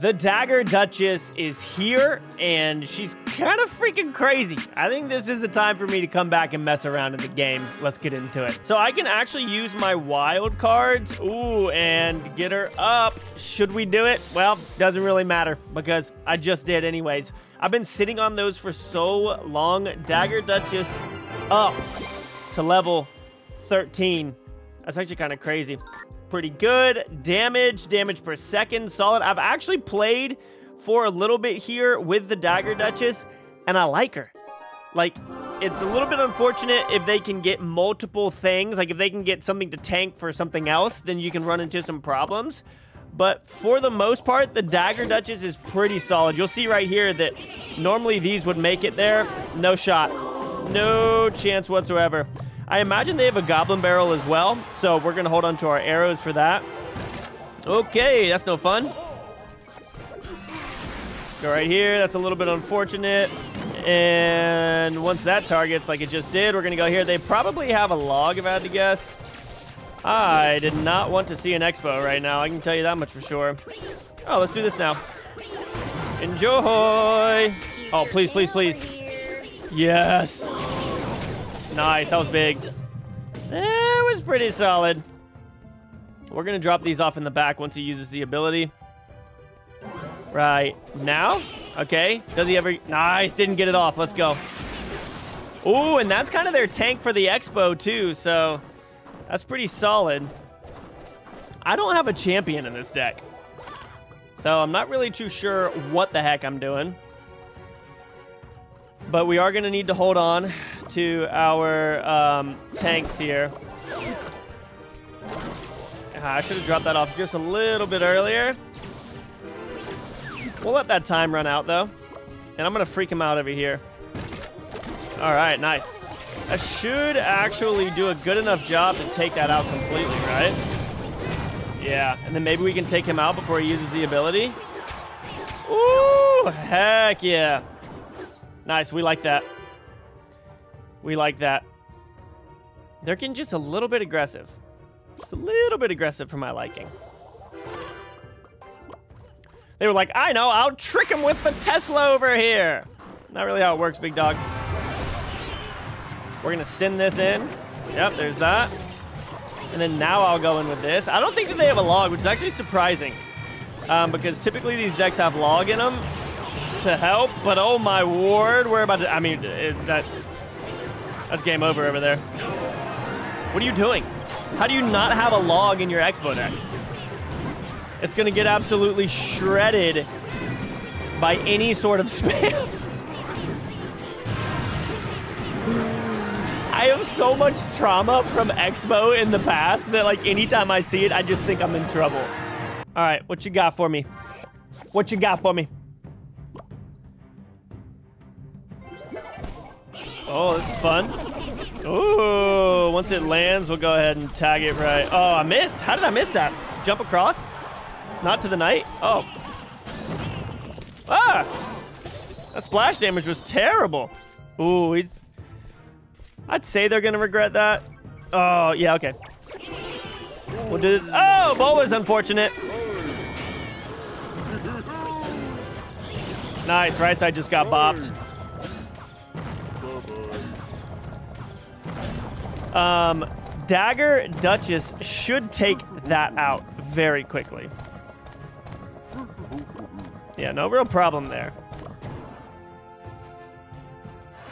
The Dagger Duchess is here, and she's kind of freaking crazy. I think this is the time for me to come back and mess around in the game. Let's get into it. So I can actually use my wild cards, ooh, and get her up. Should we do it? Well, doesn't really matter, because I just did anyways. I've been sitting on those for so long. Dagger Duchess up to level 13. That's actually kind of crazy pretty good. Damage, damage per second, solid. I've actually played for a little bit here with the Dagger Duchess, and I like her. Like, it's a little bit unfortunate if they can get multiple things. Like, if they can get something to tank for something else, then you can run into some problems. But for the most part, the Dagger Duchess is pretty solid. You'll see right here that normally these would make it there. No shot. No chance whatsoever. I imagine they have a Goblin Barrel as well, so we're going to hold on to our arrows for that. Okay, that's no fun. Go right here. That's a little bit unfortunate. And once that targets like it just did, we're going to go here. They probably have a log, if I had to guess. I did not want to see an expo right now. I can tell you that much for sure. Oh, let's do this now. Enjoy. Oh, please, please, please. Yes. Nice, that was big. Eh, it was pretty solid. We're to drop these off in the back once he uses the ability. Right. Now? Okay. Does he ever... Nice, didn't get it off. Let's go. Ooh, and that's kind of their tank for the Expo, too, so... That's pretty solid. I don't have a champion in this deck. So I'm not really too sure what the heck I'm doing. But we are going to need to hold on to our um, tanks here. Ah, I should have dropped that off just a little bit earlier. We'll let that time run out, though. And I'm going to freak him out over here. All right, nice. That should actually do a good enough job to take that out completely, right? Yeah, and then maybe we can take him out before he uses the ability. Ooh, heck yeah. Nice, we like that. We like that. They're getting just a little bit aggressive. Just a little bit aggressive for my liking. They were like, I know, I'll trick him with the Tesla over here. Not really how it works, big dog. We're gonna send this in. Yep, there's that. And then now I'll go in with this. I don't think that they have a log, which is actually surprising. Um, because typically these decks have log in them to help, but oh my word, we're about to, I mean, it, that, that's game over over there. What are you doing? How do you not have a log in your Expo deck? It's gonna get absolutely shredded by any sort of spam. I have so much trauma from Expo in the past that like anytime I see it, I just think I'm in trouble. All right, what you got for me? What you got for me? Oh, this is fun. Ooh, once it lands, we'll go ahead and tag it right. Oh, I missed. How did I miss that? Jump across? Not to the knight? Oh. Ah! That splash damage was terrible. Ooh, he's... I'd say they're going to regret that. Oh, yeah, okay. We'll do this. Oh, bowl is unfortunate. Nice, right side just got bopped. Um, Dagger Duchess should take that out very quickly. Yeah, no real problem there.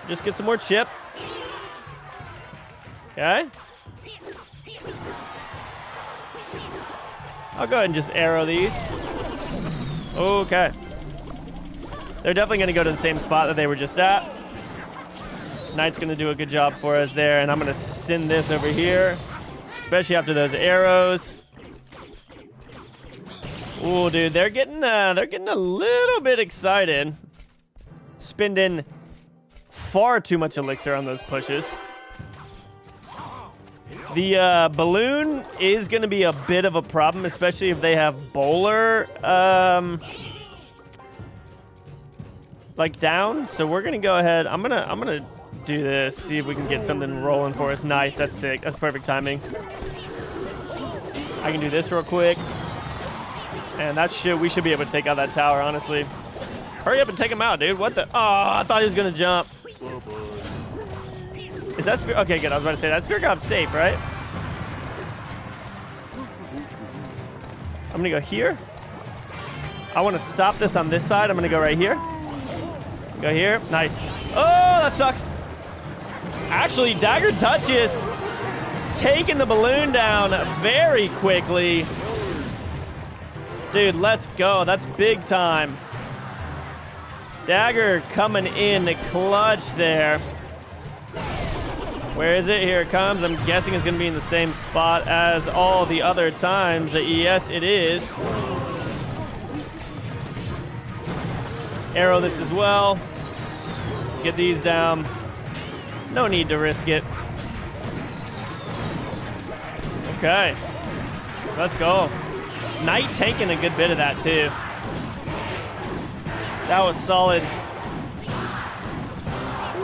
Just get some more chip. Okay. I'll go ahead and just arrow these. Okay. They're definitely going to go to the same spot that they were just at. Knight's going to do a good job for us there, and I'm going to send this over here, especially after those arrows. Oh, dude, they're getting uh, they're getting a little bit excited, spending far too much elixir on those pushes. The uh, balloon is going to be a bit of a problem, especially if they have bowler um, like down. So we're going to go ahead. I'm gonna I'm gonna do this. See if we can get something rolling for us. Nice. That's sick. That's perfect timing. I can do this real quick. And that should we should be able to take out that tower, honestly. Hurry up and take him out, dude. What the? Oh, I thought he was gonna jump. Is that spear? Okay, good. I was about to say that spear got safe, right? I'm gonna go here. I want to stop this on this side. I'm gonna go right here. Go here. Nice. Oh, that sucks. Actually, Dagger Duchess taking the balloon down very quickly. Dude, let's go. That's big time. Dagger coming in the clutch there. Where is it? Here it comes. I'm guessing it's going to be in the same spot as all the other times. Yes, it is. Arrow this as well. Get these down. No need to risk it. Okay. Let's go. Knight taking a good bit of that too. That was solid.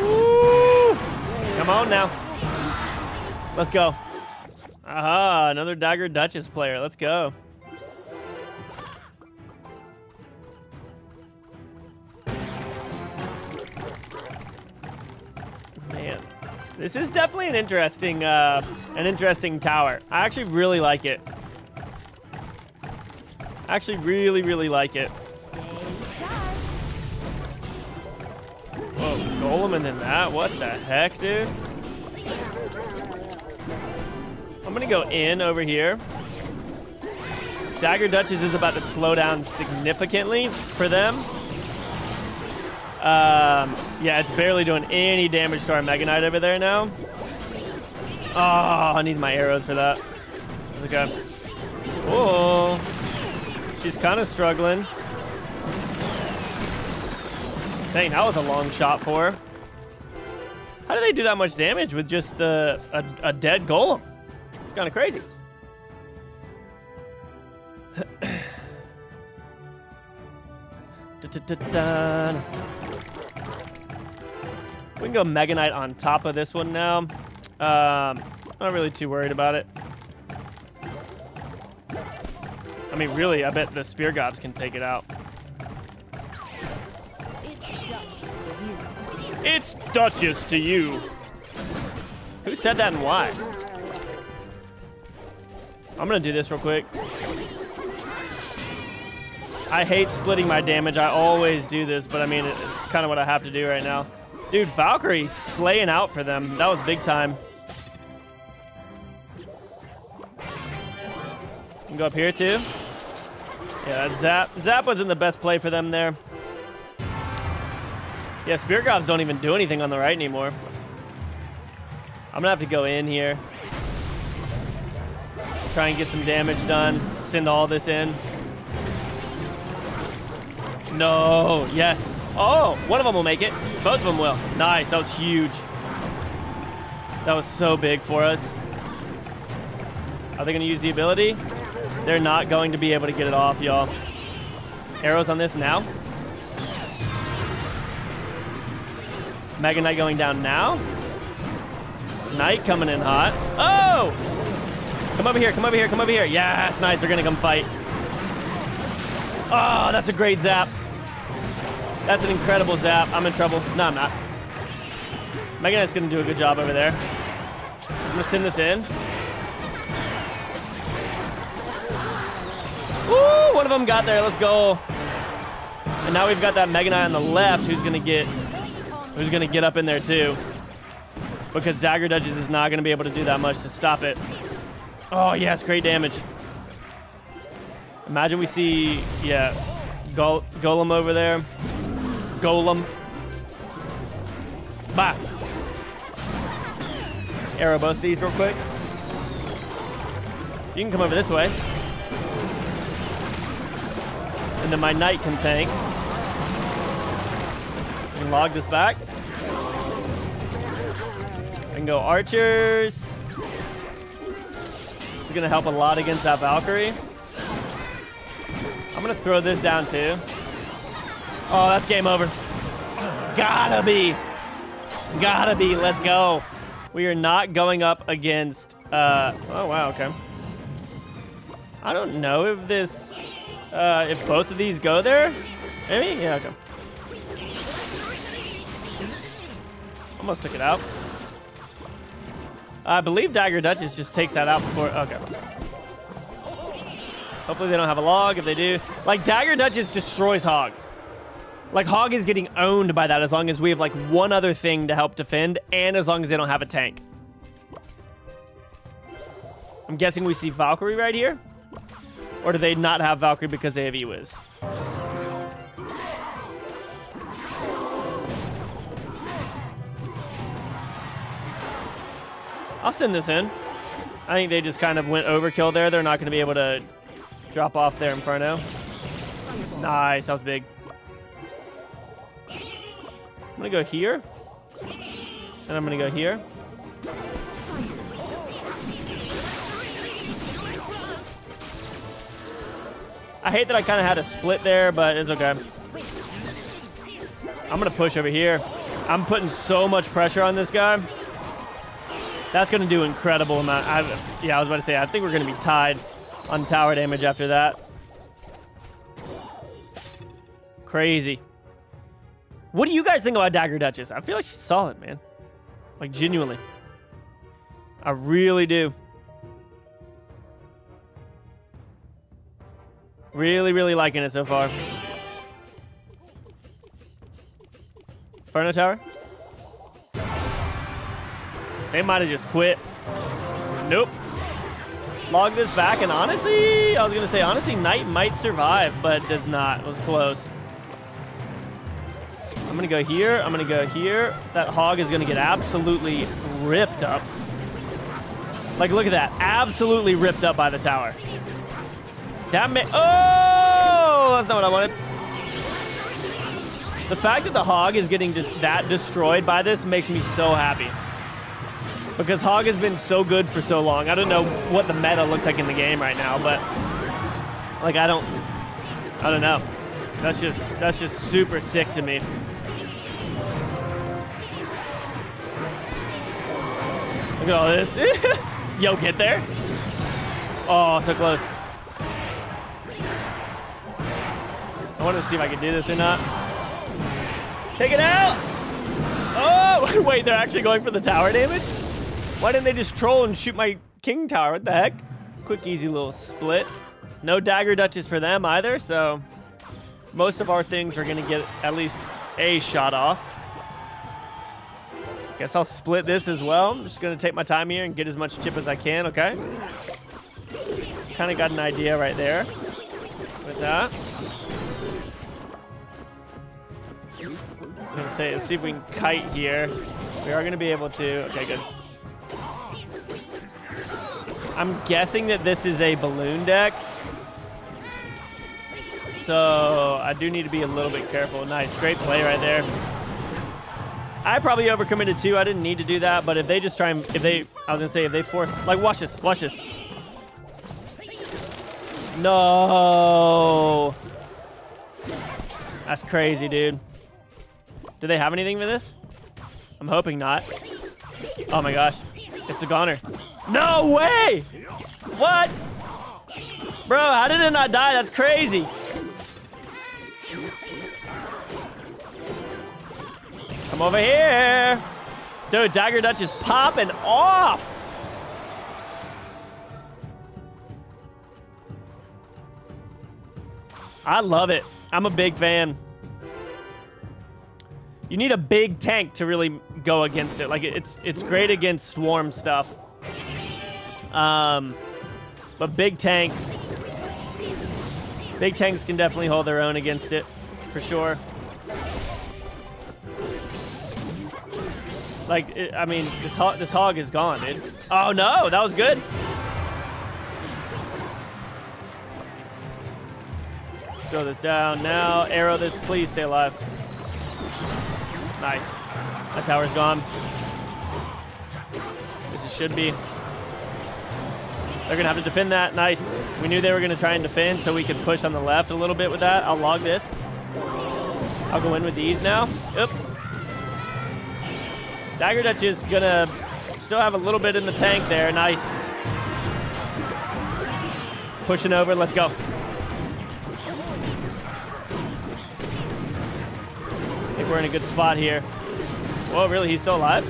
Woo! Come on now. Let's go. Aha, another Dagger Duchess player. Let's go. This is definitely an interesting, uh, an interesting tower. I actually really like it. I actually really, really like it. Whoa, golem and then that? What the heck, dude? I'm gonna go in over here. Dagger Duchess is about to slow down significantly for them. Um, yeah, it's barely doing any damage to our Mega Knight over there now. Oh, I need my arrows for that. Okay. Oh, she's kind of struggling. Dang, that was a long shot for her. How do they do that much damage with just the a, a dead golem? It's kind of crazy. da, da, da, we can go Mega Knight on top of this one now. Um, not really too worried about it. I mean, really, I bet the Spear Gobs can take it out. It's Duchess to you. Who said that and why? I'm gonna do this real quick. I hate splitting my damage. I always do this, but I mean, it's kind of what I have to do right now. Dude, Valkyrie slaying out for them. That was big time. can go up here too. Yeah, Zap. Zap wasn't the best play for them there. Yeah, Spear Gobs don't even do anything on the right anymore. I'm gonna have to go in here. Try and get some damage done. Send all this in. No, yes. Oh, one of them will make it. Both of them will. Nice, that was huge. That was so big for us. Are they gonna use the ability? They're not going to be able to get it off, y'all. Arrows on this now. Mega Knight going down now. Knight coming in hot. Oh! Come over here, come over here, come over here. Yes, nice, they're gonna come fight. Oh, that's a great zap. That's an incredible zap. I'm in trouble. No, I'm not. Mega Knight's gonna do a good job over there. I'm gonna send this in. Woo! One of them got there. Let's go. And now we've got that Mega Knight on the left who's gonna get who's gonna get up in there too. Because Dagger Duchess is not gonna be able to do that much to stop it. Oh yes, great damage. Imagine we see, yeah, Gol Golem over there. Golem. Bah. Arrow both these real quick. You can come over this way. And then my knight can tank. And log this back. And go archers. This is gonna help a lot against that Valkyrie. I'm gonna throw this down too. Oh, that's game over. Gotta be. Gotta be. Let's go. We are not going up against... Uh, oh, wow, okay. I don't know if this Uh, if both of these go there, maybe? Yeah, okay. Almost took it out. I believe Dagger Duchess just takes that out before. Okay. Hopefully they don't have a log. If they do, like Dagger Duchess destroys hogs. Like Hog is getting owned by that as long as we have like one other thing to help defend, and as long as they don't have a tank. I'm guessing we see Valkyrie right here, or do they not have Valkyrie because they have Ewiz? I'll send this in. I think they just kind of went overkill there. They're not going to be able to drop off their Inferno. Nice, that was big. I'm to go here. And I'm to go here. I hate that I kind of had a split there, but it's okay. I'm to push over here. I'm putting so much pressure on this guy. That's to do incredible amount. I, yeah, I was about to say, I think we're to be tied on tower damage after that. Crazy. What do you guys think about Dagger Duchess? I feel like she's solid, man. Like, genuinely. I really do. Really, really liking it so far. Inferno Tower? They might have just quit. Nope. Log this back, and honestly, I was going to say, honestly, Knight might survive, but does not. It was close. I'm to go here. I'm to go here. That hog is to get absolutely ripped up. Like, look at that. Absolutely ripped up by the tower. That may... Oh! That's not what I wanted. The fact that the hog is getting just that destroyed by this makes me so happy because Hog has been so good for so long. I don't know what the meta looks like in the game right now, but like I don't, I don't know. That's just that's just super sick to me. Look at all this. Yo, get there. Oh, so close. I want to see if I can do this or not. Take it out. Oh, wait, they're actually going for the tower damage? Why didn't they just troll and shoot my king tower? What the heck? Quick, easy little split. No dagger duchess for them either, so most of our things are going to get at least a shot off. Guess I'll split this as well. I'm just going to take my time here and get as much chip as I can, okay? Kind of got an idea right there with that. I'm going to say, let's see if we can kite here. We are going to be able to. Okay, good. I'm guessing that this is a balloon deck. So I do need to be a little bit careful. Nice, great play right there. I probably overcommitted too. I didn't need to do that, but if they just try and, if they, I was gonna say, if they force, like, watch this, watch this. No. That's crazy, dude. Do they have anything for this? I'm hoping not. Oh my gosh. It's a goner. No way! What? Bro, how did it not die? That's crazy. Come over here. Dude, Dagger Dutch is popping off. I love it. I'm a big fan. You need a big tank to really go against it. Like, it's it's great against swarm stuff. Um, but big tanks, big tanks can definitely hold their own against it, for sure. Like, it, I mean, this hog, this hog is gone, dude. Oh no, that was good. Throw this down now. Arrow this, please stay alive. Nice. That tower's gone. As it should be. They're to have to defend that. Nice. We knew they were to try and defend, so we could push on the left a little bit with that. I'll log this. I'll go in with these now. Yep. Dagger Dutch is gonna still have a little bit in the tank there. Nice. Pushing over, let's go. I think we're in a good spot here. Whoa, really, he's still alive?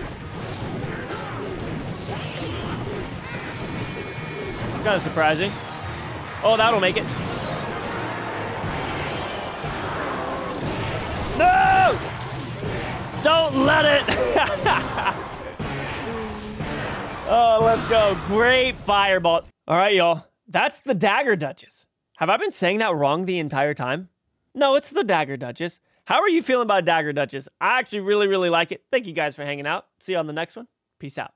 That's kind of surprising. Oh, that'll make it. No! Don't let it! oh, let's go. Great fireball. All right, y'all. That's the Dagger Duchess. Have I been saying that wrong the entire time? No, it's the Dagger Duchess. How are you feeling about Dagger Duchess? I actually really, really like it. Thank you guys for hanging out. See you on the next one. Peace out.